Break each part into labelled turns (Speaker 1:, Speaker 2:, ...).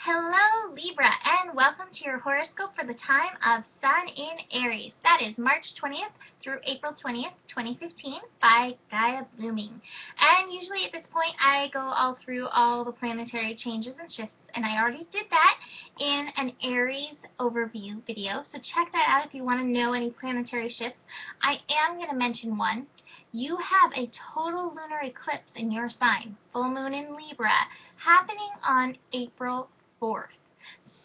Speaker 1: Hello, Libra, and welcome to your horoscope for the time of Sun in Aries. That is March 20th through April 20th, 2015 by Gaia Blooming. And usually at this point I go all through all the planetary changes and shifts, and I already did that in an Aries overview video, so check that out if you want to know any planetary shifts. I am going to mention one. You have a total lunar eclipse in your sign, full moon in Libra, happening on April 4th.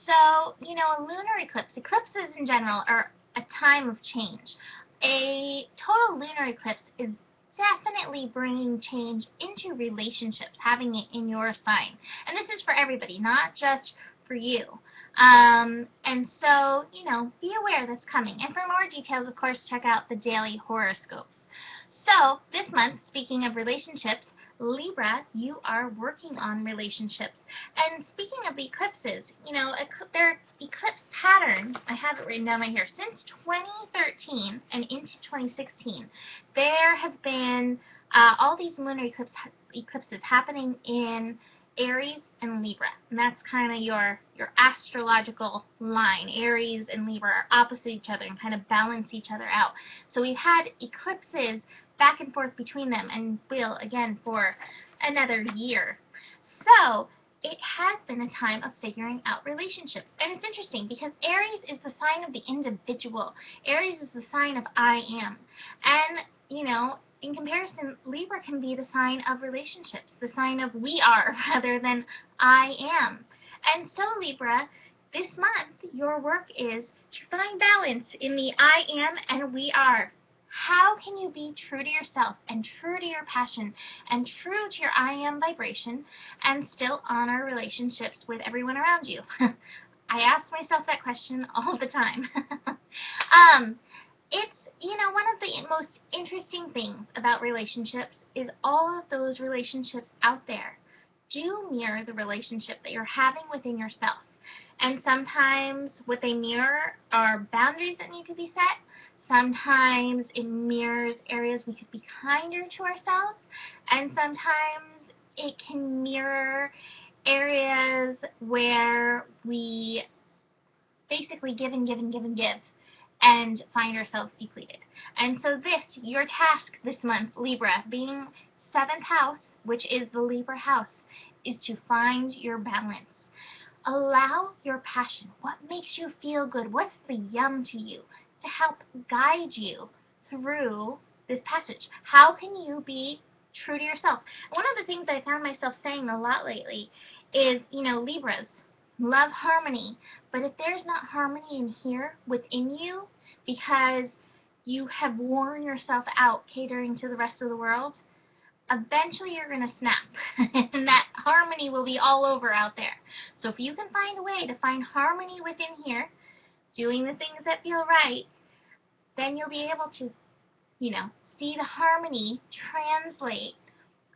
Speaker 1: So, you know, a lunar eclipse, eclipses in general are a time of change. A total lunar eclipse is definitely bringing change into relationships, having it in your sign. And this is for everybody, not just for you. Um, and so, you know, be aware that's coming. And for more details, of course, check out the daily horoscopes. So, this month, speaking of relationships, Libra, you are working on relationships. And eclipses, you know, their eclipse pattern, I have it written down right here, since 2013 and into 2016, there have been uh, all these lunar eclipse, eclipses happening in Aries and Libra. And that's kind of your, your astrological line. Aries and Libra are opposite each other and kind of balance each other out. So we've had eclipses back and forth between them and will again for another year. So it has been a time of figuring out relationships. And it's interesting because Aries is the sign of the individual. Aries is the sign of I am. And, you know, in comparison, Libra can be the sign of relationships, the sign of we are rather than I am. And so, Libra, this month, your work is to find balance in the I am and we are. How can you be true to yourself and true to your passion and true to your I am vibration and still honor relationships with everyone around you? I ask myself that question all the time. um, it's, you know, one of the most interesting things about relationships is all of those relationships out there do mirror the relationship that you're having within yourself. And sometimes what they mirror are boundaries that need to be set. Sometimes it mirrors areas we could be kinder to ourselves, and sometimes it can mirror areas where we basically give and give and give and give and find ourselves depleted. And so this, your task this month, Libra, being seventh house, which is the Libra house, is to find your balance. Allow your passion. What makes you feel good? What's the yum to you? To help guide you through this passage. How can you be true to yourself? One of the things I found myself saying a lot lately is, you know, Libras love harmony, but if there's not harmony in here within you because you have worn yourself out catering to the rest of the world, eventually you're going to snap and that harmony will be all over out there. So if you can find a way to find harmony within here, doing the things that feel right, then you'll be able to, you know, see the harmony translate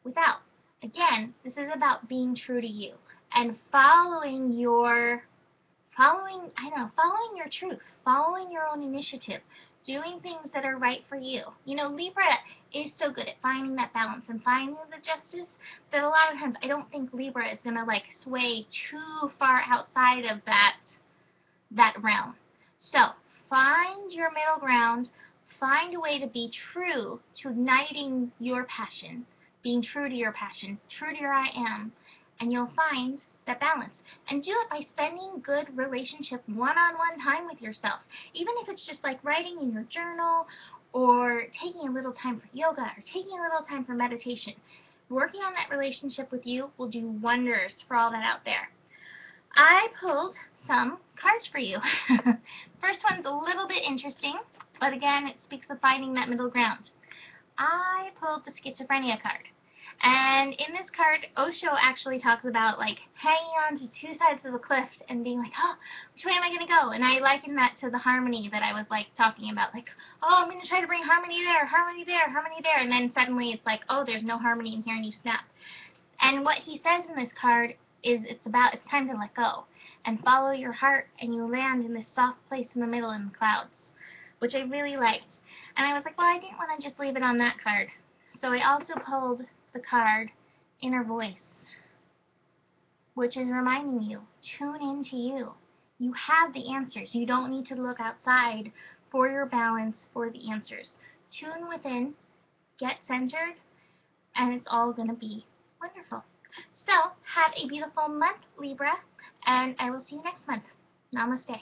Speaker 1: without. Again, this is about being true to you and following your, following, I don't know, following your truth, following your own initiative, doing things that are right for you. You know, Libra is so good at finding that balance and finding the justice that a lot of times I don't think Libra is going to like sway too far outside of that that realm. So find your middle ground, find a way to be true to igniting your passion, being true to your passion, true to your I am, and you'll find that balance. And do it by spending good relationship one-on-one time with yourself. Even if it's just like writing in your journal or taking a little time for yoga or taking a little time for meditation. Working on that relationship with you will do wonders for all that out there. I pulled some cards for you. First one's a little bit interesting, but again, it speaks of finding that middle ground. I pulled the schizophrenia card. And in this card, Osho actually talks about like hanging on to two sides of the cliff and being like, oh, which way am I going to go? And I liken that to the harmony that I was like talking about. Like, oh, I'm going to try to bring harmony there, harmony there, harmony there. And then suddenly it's like, oh, there's no harmony in here and you snap. And what he says in this card is it's about it's time to let go and follow your heart and you land in this soft place in the middle in the clouds which I really liked. And I was like well I didn't want to just leave it on that card. So I also pulled the card inner voice which is reminding you tune into you. You have the answers. You don't need to look outside for your balance for the answers. Tune within get centered and it's all going to be wonderful. So have a beautiful month, Libra, and I will see you next month. Namaste.